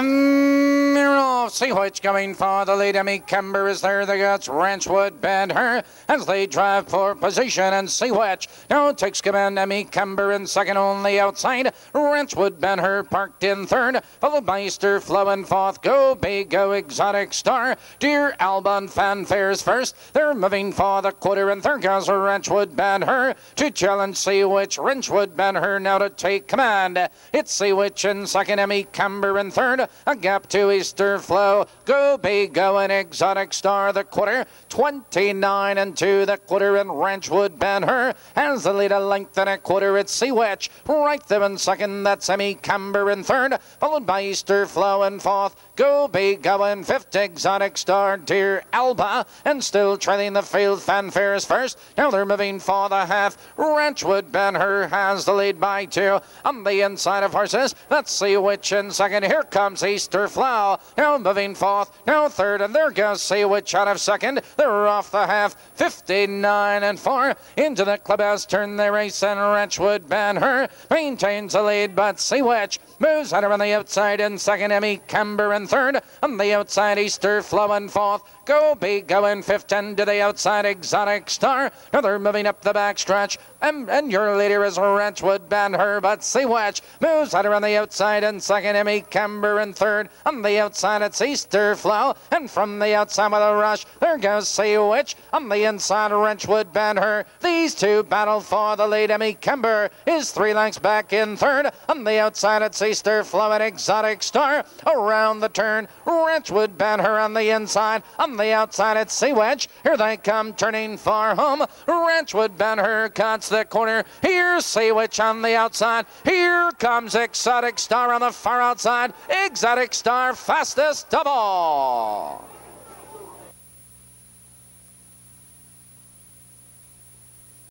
And which coming for the lead. Emmy Kember is there. The guts Ranchwood Banner as they drive for position. And Sea Witch now takes command. Emmy Kember in second only outside. Ranchwood Banner parked in third. Followed by Easter Flow and fourth. Go Big Go Exotic Star. Dear Alban Fanfares first. They're moving for the quarter and third goes Ranchwood Banner to challenge Sea Witch Ranchwood Banner now to take command. It's Sea Witch in second. Emmy Kember in third. A gap to Easter Flow. Go Big Go and Exotic Star the quarter. 29 and 2 the quarter and Ranchwood Banner has the lead a length and a quarter. It's Sea Witch right there in second. That's Emmy Camber in third, followed by Easter Flow in fourth. Go Big Go in fifth. Exotic Star Dear Alba and still trailing the field. Fanfares first. Now they're moving for the half. Ranchwood Banner has the lead by two on the inside of horses. That's Sea Witch in second. Here comes Easter Flow. Now moving fourth. Now third. And there goes Sea Witch out of second. They're off the half. 59 and 4 into the clubhouse turn they race and Ranchwood Banner maintains the lead but Sea Witch moves out on the outside in second Emmy Camber in third on the outside Easter Flow in fourth Go Big going fifth and to the outside Exotic Star now they're moving up the back stretch and, and your leader is Ranchwood Banner but Sea Witch moves out on the outside in second Emmy Camber in third on the outside it's Easter Flow and from the outside with a rush there goes Sea Witch on the inside Ranchwood Banner these two battle for the lead. Emmy Kember is three lengths back in third. On the outside it's Easter Flow and Exotic Star. Around the turn Ranchwood Banner on the inside on the outside it's Sea Witch. here they come turning far home. Ranchwood Banner cuts the corner. Here's Sea Witch on the outside. Here comes Exotic Star on the far outside. Exotic Star fastest of all